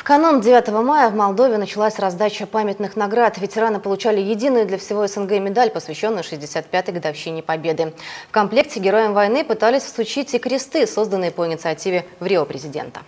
В канун 9 мая в Молдове началась раздача памятных наград. Ветераны получали единую для всего СНГ медаль, посвященную 65-й годовщине Победы. В комплекте героям войны пытались всучить и кресты, созданные по инициативе в Рио президента.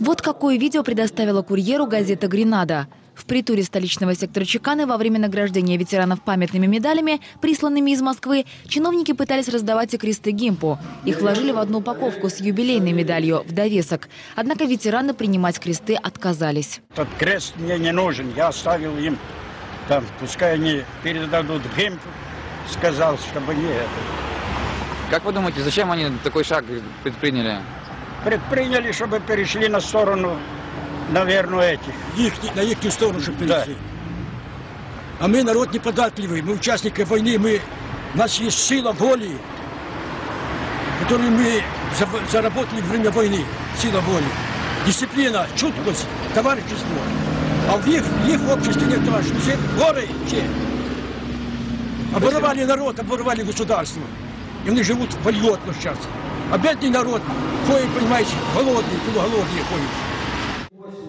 Вот какое видео предоставила курьеру газета «Гренада». В притуре столичного сектора Чеканы во время награждения ветеранов памятными медалями, присланными из Москвы, чиновники пытались раздавать и кресты Гимпу. Их вложили в одну упаковку с юбилейной медалью в довесок. Однако ветераны принимать кресты отказались. Тот крест мне не нужен, я оставил им, там, пускай они передадут Гимпу, сказал, чтобы не это. Как вы думаете, зачем они такой шаг предприняли? Предприняли, чтобы перешли на сторону наверное, этих. Их, на их сторону, чтобы перейти. Да. А мы народ неподатливый, мы участники войны, мы, у нас есть сила воли, которую мы заработали во время войны, сила воли. Дисциплина, чуткость, товарищество. А в их, в их обществе нет товарищества. Все горы, все. Оборвали народ, оборвали государство. И они живут вольготно сейчас. А бедный народ ходит, понимаете, голодный, полуголодный ходит.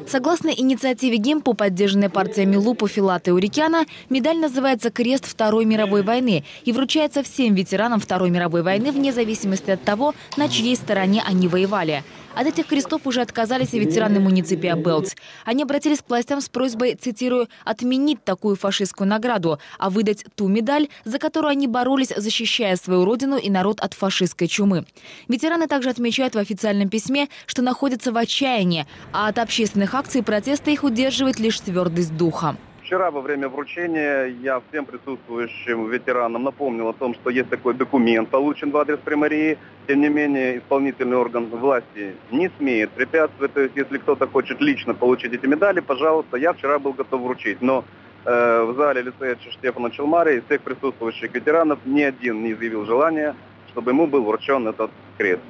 Согласно инициативе ГИМПу, поддержанной партиями Лупу, Филата и Урикяна, медаль называется «Крест Второй мировой войны» и вручается всем ветеранам Второй мировой войны вне зависимости от того, на чьей стороне они воевали. От этих крестов уже отказались и ветераны муниципия Белц. Они обратились к властям с просьбой, цитирую, «отменить такую фашистскую награду, а выдать ту медаль, за которую они боролись, защищая свою родину и народ от фашистской чумы». Ветераны также отмечают в официальном письме, что находятся в отчаянии, а от общественных акций протеста их удерживает лишь твердость духа. Вчера во время вручения я всем присутствующим ветеранам напомнил о том, что есть такой документ, получен в адрес примарии. Тем не менее, исполнительный орган власти не смеет препятствовать. То есть, если кто-то хочет лично получить эти медали, пожалуйста, я вчера был готов вручить. Но э, в зале лицея Штефана Челмари из всех присутствующих ветеранов ни один не изъявил желания, чтобы ему был вручен этот крест.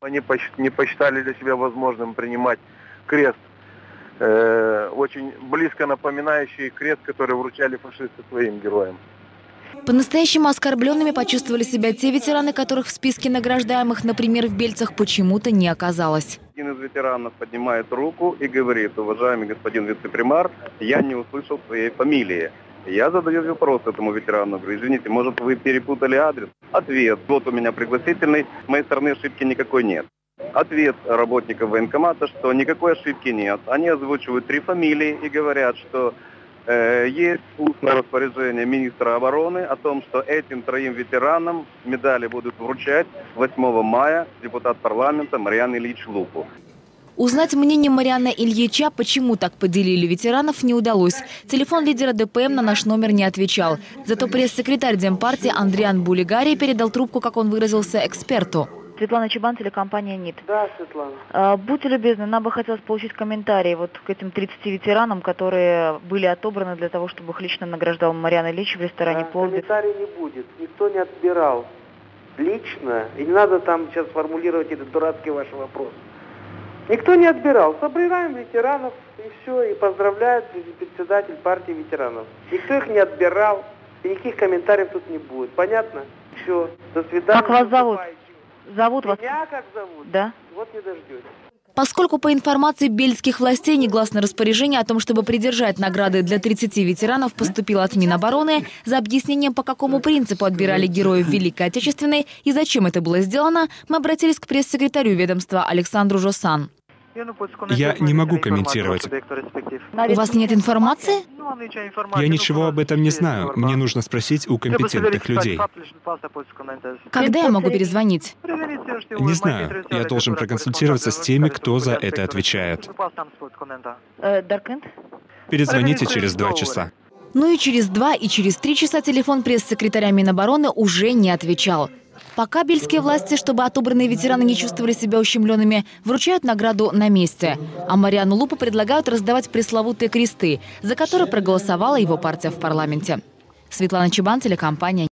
Они не посчитали для себя возможным принимать крест э, очень близко напоминающий крест, который вручали фашисты своим героям. По-настоящему оскорбленными почувствовали себя те ветераны, которых в списке награждаемых, например, в Бельцах, почему-то не оказалось. Один из ветеранов поднимает руку и говорит, уважаемый господин вице-примар, я не услышал своей фамилии. Я задаю вопрос этому ветерану, говорю, извините, может вы перепутали адрес? Ответ, вот у меня пригласительный, с моей стороны ошибки никакой нет. Ответ работников военкомата, что никакой ошибки нет. Они озвучивают три фамилии и говорят, что э, есть устное распоряжение министра обороны о том, что этим троим ветеранам медали будут вручать 8 мая депутат парламента Марьян Ильич Лупу. Узнать мнение Марианы Ильича, почему так поделили ветеранов, не удалось. Телефон лидера ДПМ на наш номер не отвечал. Зато пресс-секретарь Демпартии Андриан Булигари передал трубку, как он выразился, эксперту. Светлана Чебан, телекомпания НИТ. Да, Светлана. А, будьте любезны, нам бы хотелось получить комментарии вот к этим 30 ветеранам, которые были отобраны для того, чтобы их лично награждал Марьяна Ильич в ресторане да, Полбит. Комментарий не будет. Никто не отбирал лично. И не надо там сейчас формулировать этот дурацкий ваш вопрос. Никто не отбирал. Собираем ветеранов и все. И поздравляет председатель партии ветеранов. Никто их не отбирал. И никаких комментариев тут не будет. Понятно? Все. До свидания. Как вас зовут? Зовут Меня вас? Меня как зовут? Да. Вот не дождетесь. Поскольку по информации бельских властей негласное распоряжение о том, чтобы придержать награды для 30 ветеранов, поступило от Минобороны, за объяснением, по какому принципу отбирали героев Великой Отечественной и зачем это было сделано, мы обратились к пресс-секретарю ведомства Александру Жосан. Я не могу комментировать. У вас нет информации? Я ничего об этом не знаю. Мне нужно спросить у компетентных людей. Когда я могу перезвонить? Не знаю. Я должен проконсультироваться с теми, кто за это отвечает. Э, Перезвоните через два часа. Ну и через два, и через три часа телефон пресс-секретаря Минобороны уже не отвечал. Пока бельские власти, чтобы отобранные ветераны не чувствовали себя ущемленными, вручают награду на месте. А Мариану Лупу предлагают раздавать пресловутые кресты, за которые проголосовала его партия в парламенте. Светлана Чебан, телекомпания